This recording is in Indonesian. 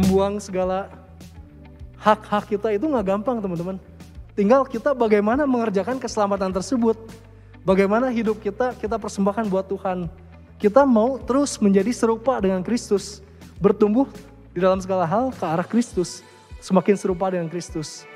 Membuang segala hak-hak kita itu nggak gampang teman-teman. Tinggal kita bagaimana mengerjakan keselamatan tersebut. Bagaimana hidup kita kita persembahkan buat Tuhan. Kita mau terus menjadi serupa dengan Kristus. Bertumbuh di dalam segala hal ke arah Kristus. Semakin serupa dengan Kristus.